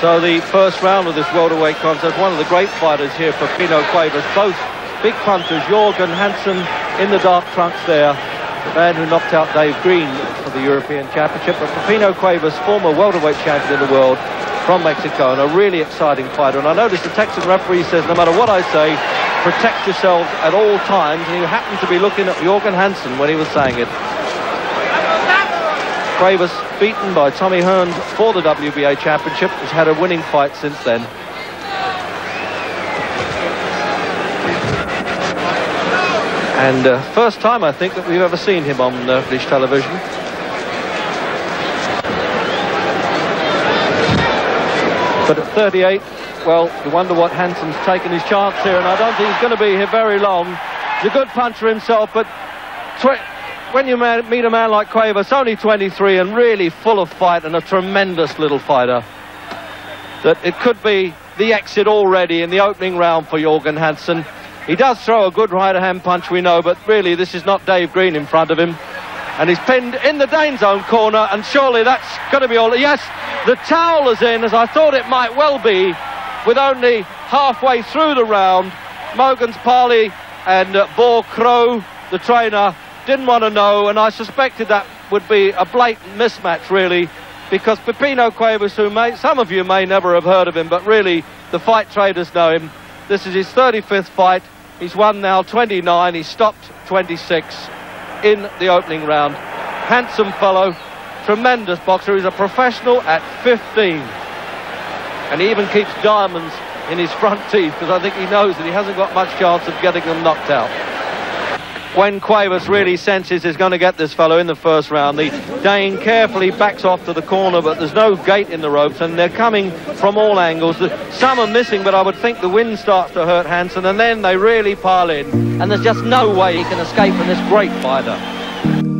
So the first round of this welterweight contest, one of the great fighters here for Pipino Cuevas, both big punchers, Jorgen Hansen in the dark trunks there, the man who knocked out Dave Green for the European Championship, but Pipino Cuevas, former welterweight champion in the world from Mexico, and a really exciting fighter. And I noticed the Texan referee says, no matter what I say, protect yourselves at all times, and he happened to be looking at Jorgen Hansen when he was saying it. Cuevas beaten by Tommy Hearns for the WBA Championship. He's had a winning fight since then. And uh, first time, I think, that we've ever seen him on uh, British television. But at 38, well, you wonder what Hansen's taken his chance here, and I don't think he's going to be here very long. He's a good puncher himself, but when you meet a man like Cuevas, only 23 and really full of fight and a tremendous little fighter, that it could be the exit already in the opening round for Jorgen Hansen. He does throw a good right hand punch, we know, but really this is not Dave Green in front of him. And he's pinned in the Dane's own corner, and surely that's going to be all. Yes, the towel is in, as I thought it might well be, with only halfway through the round. Mogens Palle and uh, Bo Krogh, the trainer, didn't want to know, and I suspected that would be a blatant mismatch, really, because Pipino Cuevas, who may, some of you may never have heard of him, but really the fight traders know him. This is his 35th fight. He's won now 29. He stopped 26 in the opening round. Handsome fellow, tremendous boxer. He's a professional at 15. And he even keeps diamonds in his front teeth because I think he knows that he hasn't got much chance of getting them knocked out when Cuevas really senses he's going to get this fellow in the first round, the Dane carefully backs off to the corner, but there's no gate in the ropes, and they're coming from all angles. Some are missing, but I would think the wind starts to hurt Hansen, and then they really pile in, and there's just no way he can escape from this great fighter.